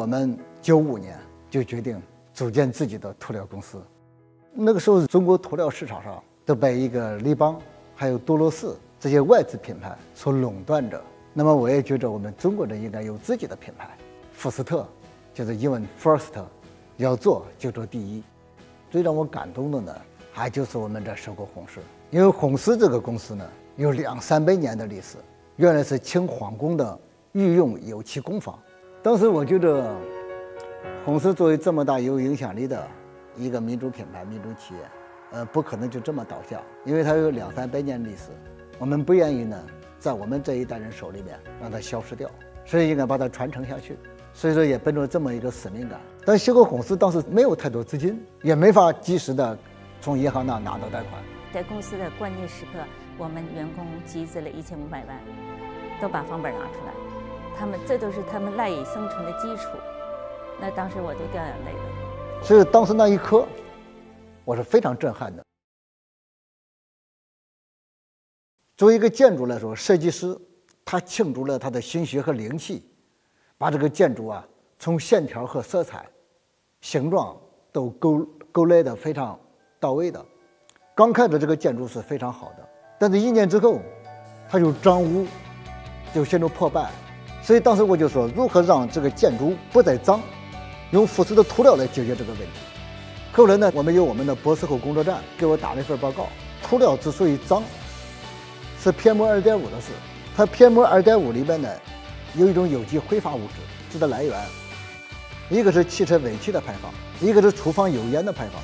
我们九五年就决定组建自己的涂料公司。那个时候，中国涂料市场上都被一个立邦还有多乐士这些外资品牌所垄断着。那么，我也觉着我们中国人应该有自己的品牌。福斯特就是英文 first，要做就做第一。最让我感动的呢，还就是我们这收购红石，因为红石这个公司呢，有两三百年的历史，原来是清皇宫的御用油漆工坊。当时我觉得，红石作为这么大有影响力的一个民族品牌、民族企业，呃，不可能就这么倒下，因为它有两三百年历史。我们不愿意呢，在我们这一代人手里面让它消失掉，所以应该把它传承下去。所以说，也奔着这么一个使命感。但收购红石当时没有太多资金，也没法及时的从银行那拿到贷款。在公司的关键时刻，我们员工集资了一千五百万，都把房本拿出来。他们这都是他们赖以生存的基础，那当时我都掉眼泪了。所以当时那一刻，我是非常震撼的。作为一个建筑来说，设计师他倾注了他的心血和灵气，把这个建筑啊，从线条和色彩、形状都勾勾勒的非常到位的。刚开始这个建筑是非常好的，但是一年之后，它就脏污，就陷入破败。所以当时我就说，如何让这个建筑不再脏，用腐蚀的涂料来解决这个问题。后来呢，我们有我们的博士后工作站给我打了一份报告，涂料之所以脏，是 PM 二点五的事。它 PM 二点五里边呢，有一种有机挥发物质，质的来源，一个是汽车尾气的排放，一个是厨房油烟的排放。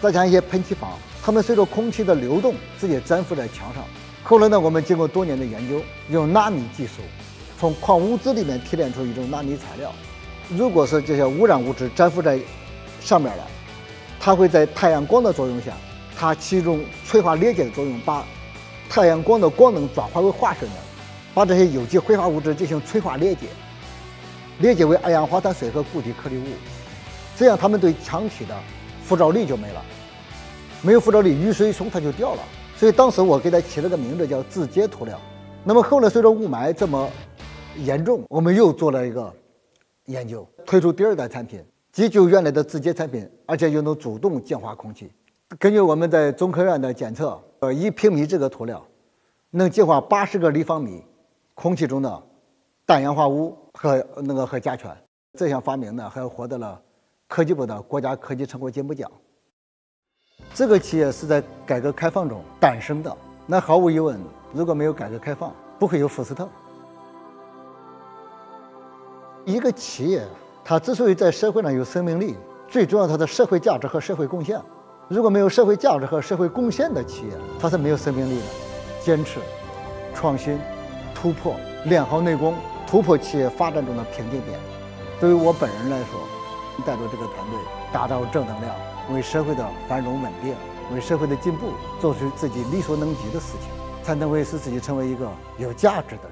再像一些喷漆房，它们随着空气的流动直接粘附在墙上。后来呢，我们经过多年的研究，用纳米技术。从矿物质里面提炼出一种纳米材料，如果是这些污染物质粘附在上面了，它会在太阳光的作用下，它起一种催化裂解的作用，把太阳光的光能转化为化学能，把这些有机挥发物质进行催化裂解，裂解为二氧化碳水和固体颗粒物，这样它们对墙体的附着力就没了，没有附着力，雨水一冲它就掉了。所以当时我给它起了个名字叫自接涂料。那么后来随着雾霾这么严重，我们又做了一个研究，推出第二代产品，既救原来的自洁产品，而且又能主动净化空气。根据我们在中科院的检测，呃，一平米这个涂料能净化八十个立方米空气中的氮氧化物和那个和甲醛。这项发明呢，还获得了科技部的国家科技成果进步奖。这个企业是在改革开放中诞生的，那毫无疑问，如果没有改革开放，不会有福斯特。一个企业，它之所以在社会上有生命力，最重要它的社会价值和社会贡献。如果没有社会价值和社会贡献的企业，它是没有生命力的。坚持、创新、突破，练好内功，突破企业发展中的瓶颈点。对于我本人来说，带着这个团队，打造正能量，为社会的繁荣稳定，为社会的进步做出自己力所能及的事情，才能为使自己成为一个有价值的。